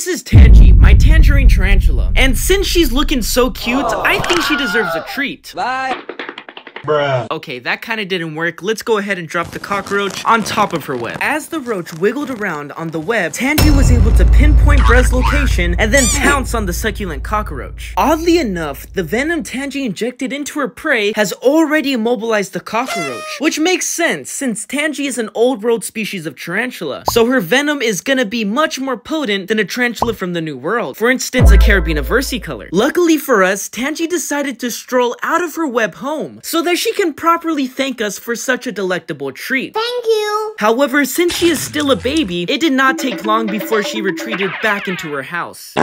This is Tangy, my tangerine tarantula. And since she's looking so cute, I think she deserves a treat. Bye. Bruh. Okay, that kind of didn't work. Let's go ahead and drop the cockroach on top of her web. As the roach wiggled around on the web, Tangy was able to pinpoint Brez's location and then pounce on the succulent cockroach. Oddly enough, the venom Tangy injected into her prey has already immobilized the cockroach, which makes sense since Tangy is an old world species of tarantula, so her venom is gonna be much more potent than a tarantula from the New World. For instance, a Caribena versicolor. Luckily for us, Tangy decided to stroll out of her web home, so that she can properly thank us for such a delectable treat. Thank you. However, since she is still a baby, it did not take long before she retreated back into her house.